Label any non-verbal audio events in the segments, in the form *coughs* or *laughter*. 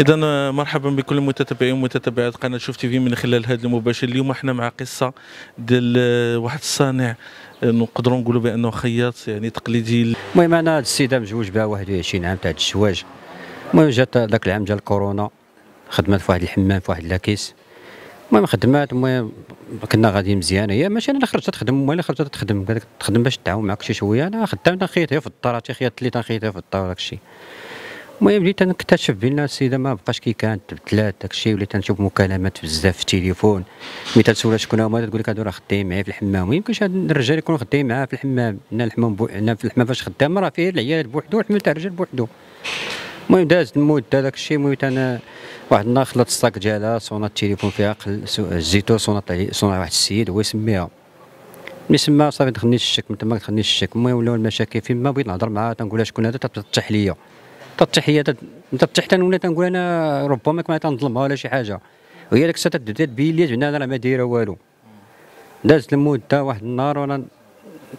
اذا مرحبا بكل متتبعي ومتتبعات قناة شوف تي في من خلال هذا المباشر. اليوم إحنا مع قصة ديال واحد الصانع نقدروا نقولوا بأنه خياط يعني تقليدي. المهم أنا هاد السيدة مزوج بها 21 عام تاع الزواج المهم جات ذاك العام ديال الكورونا خدمات في واحد الحمام في واحد لاكيس. المهم خدمات المهم كنا غاديين مزيان. هي ماشي أنا خرجت تخدم المهم خرجت تخدم تخدم باش تعاون معك شي شوية. أنا خدام تنخيط في الدار خيطت لي تنخيط في الدار وداك الشيء. المهم بديت نكتشف بأن السيدة ما بقاش كي كانت تبدلات داك الشيء وليت نشوف مكالمات بزاف في التليفون. ملي تسولها شكون هما تقول لك هادو راه خدامين معايا في الحمام. ما يمكنش هاد الرجال يكونوا خدامين معاه في الحمام. هنا الحمام بو... هنا في الحمام فاش خدام راه فيه العيالات بوحدو والحمام تاع الرجال بوحدو. المهم دازت المده داك الشيء المهم أنا واحد النهار خلات الصاك ديالها صونا التليفون فيها قل زيتو عليه صونا واحد السيد هو يسميها. ملي سما صافي دخلني الشك من تما دخلني الشك. المهم ولاو المشاكل فين ما بغيت نهضر معاها تنقول لها شكون هذا تفتح ليا. التحيه تفتح ولا تنقول أنا ربما كما تنظلمها ولا شي حاجة. وهي ديك الساعة تبدأ تبين لي أنا راه ما دايره والو. دازت المده واحد النهار وأنا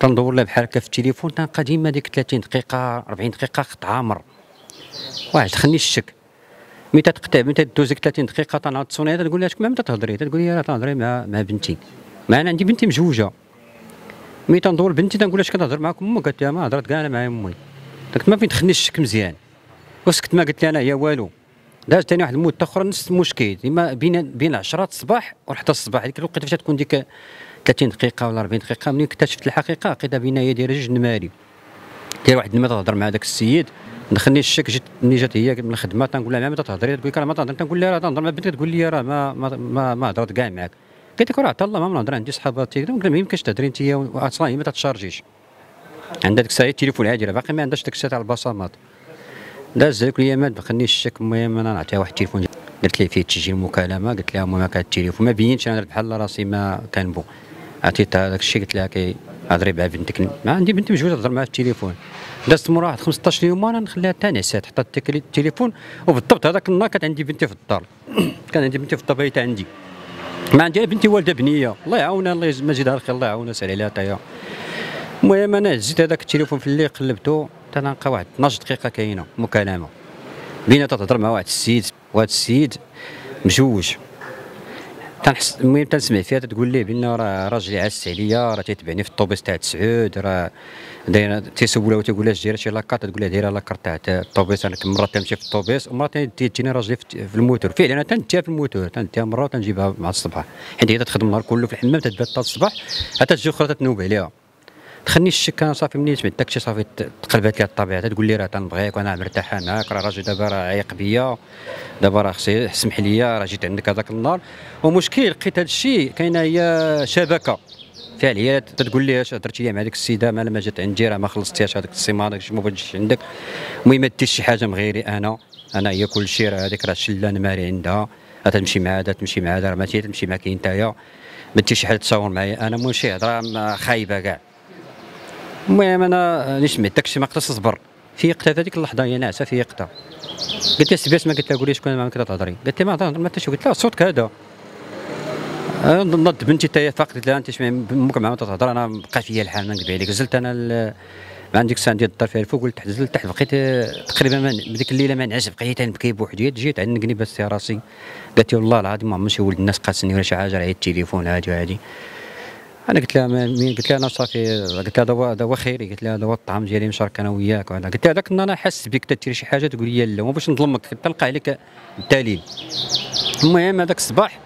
تندور لها بحال هكا في التليفون تنلقى ديما ديك 30 دقيقة 40 دقيقة خط عامر. واحد دخلني الشك. ملي تقطع ملي تدوز ديك 30 دقيقة تنعاود تصوني تقول لها شكون ما تهضري؟ تقول لي راه تهضري مع مع بنتي. ما أنا عندي بنتي مزوجه ملي تندور بنتي تنقول لها اش كتهضر معاك أمك قالت لي ما هضرت كاع أنا مع أمي. قلت ما فين دخلني الشك مزيان. وسكت ما قلت لي أنا هي والو. دازت ثاني واحد المده أخرى نفس المشكل ديما بين بين 10 الصباح وحتى الصباح. هذيك الوقت فاش تكون ديك 30 دقيقة ولا 40 دقيقة. ملي اكتشفت الحقيقة؟ لقيتها بين دايره جوج نماري داير واحد النمره تهضر مع ذاك السيد. دخلني الشك جيت ملي جات هي؟ من الخدمه تنقول لها ما تهضري؟ تقول لك راه ما تهضر تنقول لها راه تهضر مع بنتك. تقول لي راه ما ما ما, هضرت كاع معاك. قلت لك راه الله ما نهضر عندي صحاباتي ما يمكنش تهضري أنت أصلا هي ما تتشارجيش. عندها ديك الساعة التليفون عادي باقي ما عندهاش ديك الساعة تاع البصمات. داز ذاك الايامات بقني الشك. المهم أنا نعطيها واحد التليفون. درت لي فيه تسجيل مكالمة؟ قلت لها المهم كان التليفون. ما بينش أنا بحال راسي ما كنبو عطيتها داك الشيء قلت لها كي هضري مع بنتك. ما عندي بنت مجوجه تهضر معاها في التليفون. دازت مورا واحد 15 يوم أنا نخليها حتى نعسات حطيت التليفون وبالضبط هذاك النهار كانت عندي بنتي في الدار. *coughs* كان عندي بنتي في الدار بيت عندي. ما عندي بنتي والدة بنية. الله يعاونها الله يجزيها الخير الله يعاونها سال عليها طيا المهم أنا هزيت هذاك التليفون في الليل قلبته. تنلقى واحد 12 دقيقة كاينة مكالمة. بينا تهضر مع واحد السيد واحد السيد مجوج تنحس المهم تنسمع فيها تقول لي بان راه راجلي عاس عليا راه تيتبعني في الطوبيس تاع تسعود راه دايره تيسولها وتقول لها دايره شي لاكارت تقول لها دايره لاكارت تاع الطوبيس أنا مرات تمشي في الطوبيس ومرات تجيني راجلي في الموتور. فعلا أنا تنديها في الموتور تنديها مرة وتنجيبها مع الصباح. حيت هي تخدم النهار كله في الحمام تتبات حتى الصباح حتى تجي أخرى تنوب عليها. دخلني الشك أنا صافي منين؟ سمعت داكشي صافي تقلبات لي الطبيعه تقول لي راه تنبغيك وأنا مرتاحة معاك راه راجل دابا راه عايق بيا. دابا راه خصي سمح لي راه جيت عندك هذاك النهار. ومشكل لقيت هذا الشيء كاينة هي شبكة. فيها العيالات تقول لي اش هضرتي مع ديك السيدة ما لما جات عندي راه ما خلصتيهاش هذيك السيمانة ما بغيتش عندك. المهم ما ديرش شي حاجة من غيري أنا. أنا هي كل شيء راه هذيك راه شلة نماري عندها. تمشي مع هذا تمشي مع هذا راه ما تمشي معك نتايا. ما ديرش شي حاجة تصور معايا. أنا مو شي هضره خايبة كاع. المهم أنا سمعت داكشي ما قدرتش نصبر فيقتها في هذيك اللحظة هي ناعسه فيقتها قلت لها سبيس ما قلت لها قولي شكون معاك تهضري. قالت لي ما تهضر ما حتى قلت لها صوتك هذا. نض بنتي حتى هي قلت لها أنت أمك معاها تهضر. أنا بقى فيا الحال ما نكذب عليك. نزلت أنا ما عندك الساعة ديال الدار فيها الفوق قلت نزلت تحت بقيت تقريبا ديك الليلة ما نعس بقيت نبكي بوحدي جيت عنقني بس راسي. قالت لي والله العظيم ما عمرش ولد الناس قاسني ولا شي حاجة راه التليفون هادي وهادي. أنا قلت لها مين قلت لها أنا صافي قلت لها هذا هو خيري قلت لها هو الطعام ديالي مشارك أنا وياك وهذا. قلت لها النهار أنا حاسس بك تدير شي حاجة تقول لي لا باش نظلمك تلقى عليك الدليل. المهم هذاك الصباح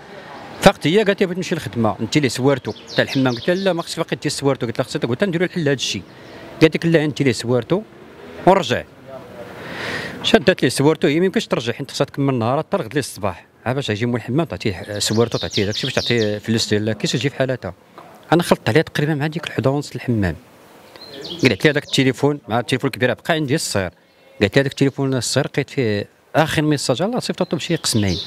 فقت هي قالت لي بغيت نمشي للخدمة أنت اللي سوارتو. تاع الحمام قلت لها لا ما خصك باقي دير سوارتو. قلت لها خصك قلت لها نديرو الحل هذا الشيء. قالت لك لا أنت اللي سوارتو. ونرجع. شدت لي سوارتو هي ما يمكنش ترجع حيت خصها تكمل النهار حتى الغد الصباح. عا باش يجي مول الحمام تعطيه سوارتو تعطيه داكشي باش تعطيه فلوس ديال كيس يجي في حالتها أنا خلطت عليها تقريبا مع ديك الحدا ونص الحمام. قلت لها داك التليفون مع التليفون الكبير بقى عندي الصغير. قلت لها داك التليفون الصغير لقيت فيه آخر message الله صيفطته بشي قسمين.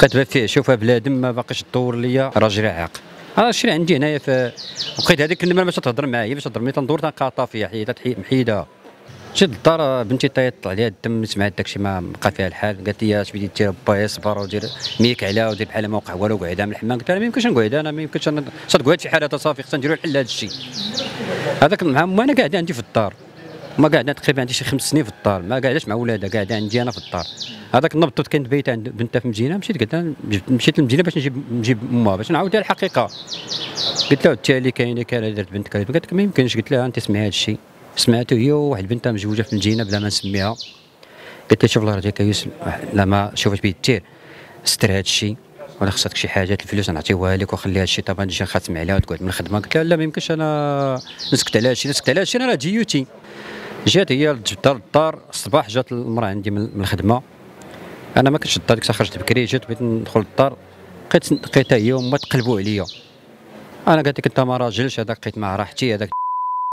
كاتبه فيه شوف بلادم ما باقيش تدور ليا راجل عاق أنا الشيء عندي هنايا في لقيت هذيك النمرة باش تهضر معايا باش تهضر ملي تندور تنقاطع فيها حيدها محيدها جيت للدار بنتي طيط عليها الدم سمعت داكشي ما بقى فيها الحال. قالت لي اش بديت دير با يصبر ودير ميك عليها ودير بحال ما وقع والو قعدها من الحمام. قلت لها ما يمكنش نقعد أنا ما يمكنش تقعد في حالتها صافي خصنا نديرو الحل هذا الشيء هذاك مع أنا قاعد عندي في الدار. ما قاعد تقريبا عندي شي خمس سنين في الدار. ما قاعداش مع ولادها قاعدة عندي أنا في الدار. هذاك النبض كانت بايته عند بنتها في المدينة مشيت قلت لها مشيت للمدينة باش نجيب نجيب أمها باش نعاودها الحقيقة. قلت لها التالي كاين كان درت بنتك. قالت لك ما يمكنش. قلت لها أنت سمعي هذا الشيء سمعته هي وواحد بنتها مزوجة في المدينة بلا ما نسميها. قلت لها شوف الله يرضيك يا يوسف ما شوف اش بيدير ستر هذا الشيء ولا خصك شي حاجة الفلوس نعطيوها لك وخلي هذا الشيء طبعا نجي نخاتم عليها وتقعد من الخدمة. قلت لها لا ما يمكنش أنا نسكت على هذا الشيء نسكت على هذا الشيء أنا راه ديوتي جات هي للدار الصباح جات المرأة عندي من الخدمة. أنا ما كنتش الدار ديك خرجت بكري جات بغيت ندخل للدار لقيت لقيتها هي وما تقلبوا عليا. أنا قالت لك أنت ما راجلش هذاك لقيت مع راحتي هذاك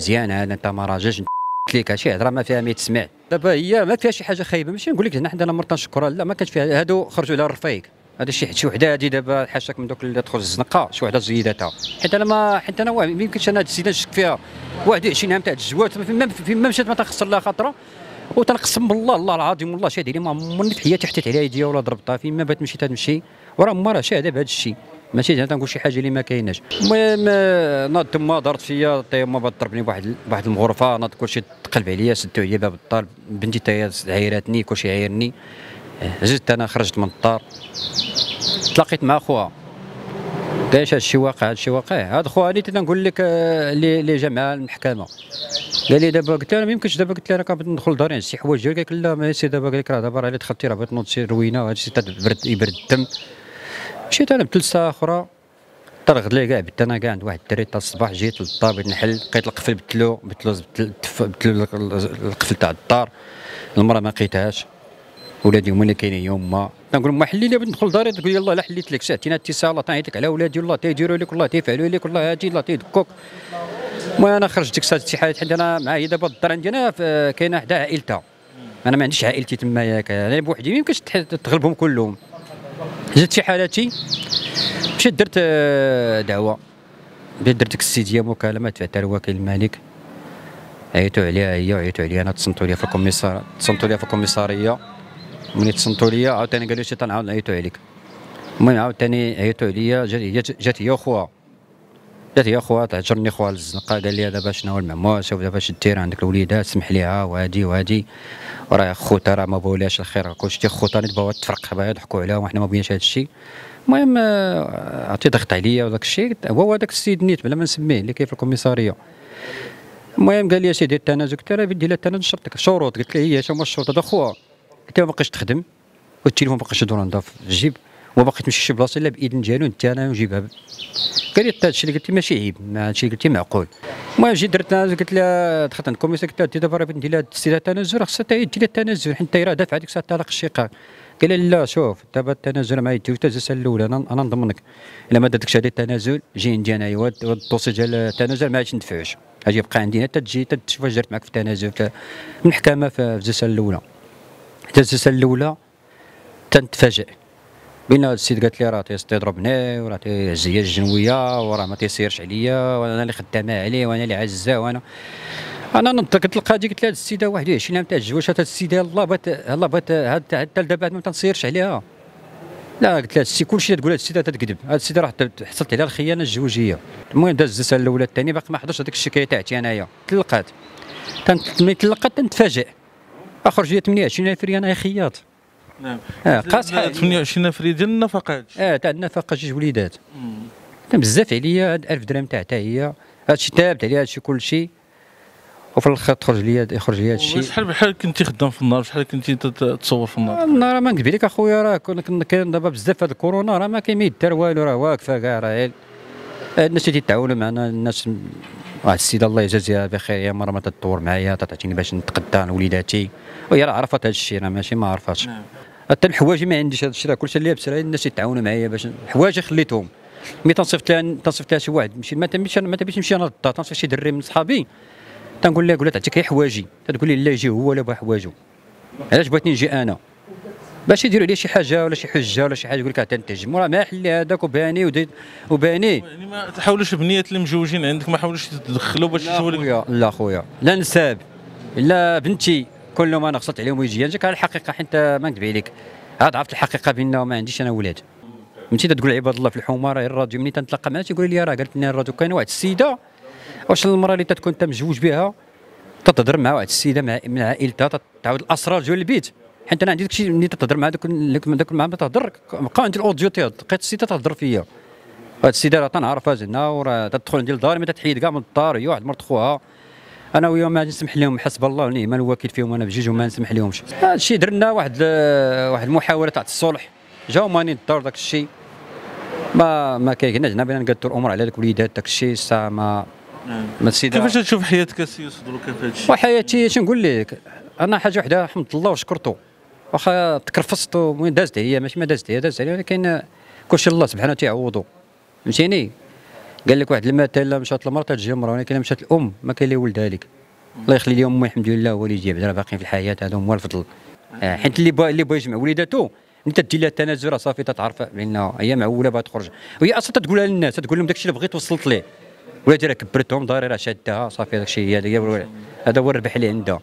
مزيان هذا أنت ما راجلش قلت لك شي هضرة ما فيها ما يتسمع دابا هي ما فيها شي حاجة خايبة ماشي نقول لك هنا عندنا مرت نشكرها لا ما كانش فيها هادو خرجوا على الرفيق هذا شي شي وحدة هذه دابا حاشاك من دوك اللي تدخل الزنقة شي وحدة زيدتها حيت أنا ما حيت أنا ما يمكنش أنا هاد السيدة نشك فيها. 21 عام تاع الزواج فيما مشات ما تخسر لها خاطرة. وتنقسم بالله الله العظيم والله شهد لي ما عمرني في حياتي حطيت عليها يديا ولا ضربتها فيما بات مشيت تمشي وراه ما راه شاهدة بهذا الشيء. ماشي أنا تنقول شي حاجة اللي ما كايناش. المهم ناض تما دارت فيا تما ضربني بواحد بواحد المغرفة ناض كلشي تقلب عليا سدوا عليا باب الدار بنتي تاهي عايراتني كلشي عايرني. زدت أنا خرجت من الدار. تلاقيت مع خوها. قالش هذا الشيء واقع هذا الشيء واقع. هذا خوها اللي تنقول لك اللي اللي جا مع المحكمة. قال لي دابا قلت له ما يمكنش دابا قلت له أنا بغيت ندخل لداري شي حوايج. قال لا ما سي دابا قال لك راه دابا راه دخلتي راه بغيت تنوض شي روينه وهذا الشيء تبرد يبرد الدم. مشيت أنا بثلث ساعه أخرى. طرقت لي كاع بت أنا كاع عند واحد الدري تاع الصباح جيت للدار بغيت نحل لقيت القفل بتلو بتلو بتلو القفل تاع الدار. المرأة ما لقيتهاش. ولادي هما اللي كاينين يوم ما. تنقول ما حلي لي ندخل لداري تقول لي الله لا حليت لك ساعتين اتصال الله تعيط لك على ولادي والله تيديروا لك والله تيفعلوا لك والله هادي الله تيدكوك. المهم أنا خرجت ديك الساعة حاجة حيت أنا معايا دابا الدار عندي أنا كاينة حدا عائلتها. أنا ما عنديش عائلتي تما ياك أنا بوحدي ما يمكنش تغلبهم كلهم. جات شي حالاتي مشيت درت آه، دعوة. بديت درت ديك السيديه مكالمه دفعتها لوكيل الملك. عيطوا عليها هي وعيطوا عليا أنا تصنتوا ليا في الكوميسار تصنتوا ليا في الكوميسارية. ملي تصنتوا ليا عاوتاني قالوا لي تنعاود نعيطوا عليك. المهم عاوتاني عيطوا عليا جات هي وخوها جات هي خوها تعجرني خوها للزنقه قال لي دابا شنو المعمول شوف دابا اش دير عندك الوليدات سمح ليها وهادي وهادي. وراه خوتها راه ما بغاولاش الخير. كلشي خوتها اللي تبغاو تفرق بها يضحكوا عليها وحنا ما بغيناش هذا الشيء المهم آه، عطي ضغط عليا وداك الشيء هو هذاك السيد نيت بلا ما نسميه اللي كاين في الكوميسارية. المهم قال لي سيدي التنازل قلت له بدي لا التنازل شرطك شروط قلت له هي شنو الشروط هذا خوها قلت له ما بقيتش تخدم. والتليفون ما بقاش يدور عندها في الجيب وما بقيت تمشي شي بلاصة إلا باذن ديالو انت أنا نجيبها قال لي هذا الشيء اللي قلت لي ماشي عيب هذا الشيء قلت لي معقول. المهم جيت درت قلت لها دخلت عند الكوميسار قلت لها انت دابا راه ندير لها السيده التنازل خصها هي دير التنازل حيت راه دافعة ديك الساعة طلاق الشقاق قال لي لا شوف دابا التنازل يديوش حتى الجلسة الأولى أنا أنا نضمنك. إلا ما درتكش هذه التنازل جي عندي انايا وهاد الدوسي ديال التنازل ما غاديش ندفعوش. غادي يبقى عندي حتى تجي تشوف واش درت معك في التنازل في المحكمه في الجلسة الأولى. حتى الجلسة الأولى تنتفاجئ. بين هذا السيد قالت لي راه تيضربني وراه تيهز لي الجنوية وراه ما تيسيرش عليا وأنا اللي خدامة عليه وأنا اللي عزاه وأنا أنا نض قلت القاضي قلت لها هذه السيدة 21 عام تاع الجواز هذه السيدة الله بات الله بات حتى دابا ما تنصيرش عليها. لا قلت لها السي كلشي تقول هذه السيدة تكذب هذه السيدة راه حصلت عليها الخيانة الزوجيه المهم داز الجلسه الاولى الثانية باقي ما حضرش هذيك الشكاية تاعتي أنايا. تلقات. تلقات تنتفاجئ. خرج لي 28 ألف ريال خياط. نعم. آه قاص 28 فري ديال النفقات. آه تاع النفقة جوج وليدات. كان بزاف عليا هاد 1000 درهم تاع حتى هي. هادشي تابت عليا هادشي كلشي. وفي الآخر تخرج لي يخرج لي هادشي. شحال بحال كنتي خدام في النار شحال كنتي تصور في النار النار ما نكذب لك أخويا راه كنا كاين دابا بزاف هاد الكورونا راه ما كاين ما يدار والو راه واقفة كاع راه الناس اللي تتعاونوا معنا الناس واحد السيده الله يجازيها بخير هي مرة ما تدور معايا تعطيني باش نتقدى وليداتي وهي راه عرفت هذا الشيء راه ماشي ما عرفاتش نعم. حتى الحوايج ما عنديش هذا الشيء راه كلشي لابس راه الناس يتعاونوا معايا باش الحوايج خليتهم. مي تنصيفط لها تنصيفط لها شي واحد مشي ما تمشي ما تبيش نمشي أنا للدار تنصيفط شي دري من صحابي. تنقول لها قول لها تعطيك حوايجي. تقول لي لا يجي هو ولا بغى حوايجو. علاش بغيتني نجي أنا؟ باش يديروا لي شي حاجة ولا شي حجة ولا شي حاجة يقول لك تنتج راه ما حل هذاك وباني وديت وباني. يعني ما تحاولوش بنيات اللي مجوجين عندك ما حاولوش تدخلوا باش لا يشوفوا لك خويا لا خويا لا نساب لا بنتي. كلهم أنا خسرت عليهم ويجي. نجيك على الحقيقة حيت ما نكذب عليك. عاد عرفت الحقيقة بان ما عنديش أنا ولاد. مشيت تقول عباد الله في الحومة راه الراديو ملي تنتلاقى معاه تيقول لي راه قالت لي الراديو كاين واحد السيدة. واش المراه اللي تتكون انت مزوج بها تتهضر مع واحد السيدة مع من عائلتها تعاود الأسرار جوا البيت. حيت أنا عندي داكشي ملي تتهضر مع دوك دوك مع تهضر بقى عندي الأوديو لقيت السيدة تهضر فيا. هاد السيدة راه تنعرفها زعما وراه تدخل عندي لداري ما تحيد كاع من الدار. هي واحد مرت خوها. أنا وياهم ما نسمح لهم حسب الله ونعم الوكيل فيهم أنا بجوج وما نسمح لهمش. هذا الشيء درنا واحد واحد المحاولة تاع الصلح. جاو ماني الدار داك الشيء. ما ما كاين هنا بغينا نقادوا الأمور على داك الوليدات داك الشيء الساعة ما ما السيده كيفاش تشوف حياتك السي يوسف دروكا في هذا الشيء؟ وحياتي اش نقول لك؟ أنا حاجة وحدة حمد الله وشكرته واخا تكرفصت وين دازت هي؟ ماشي ما دازت هي دازت عليا ولكن كلشي الله سبحانه تيعوضو فهمتيني؟ قال لك واحد المثل مشات المراه تجي المراه ولكن مشات الأم ما كاين اللي ولدها لك الله يخلي لهم أمي الحمد لله هو اللي يجيب باقيين في الحياة هذا هو الفضل. آه، حيت اللي بغى اللي بغى يجمع وليداتو أنت تدير لها التنازل صافي تتعرف بان هي معولة باغا تخرج. وهي أصلا تقولها للناس تقول لهم داكشي اللي بغيت وصلت ليه. ولادي راه كبرتهم داري راه شادها صافي داكشي هي هذا هو الربح اللي عندها.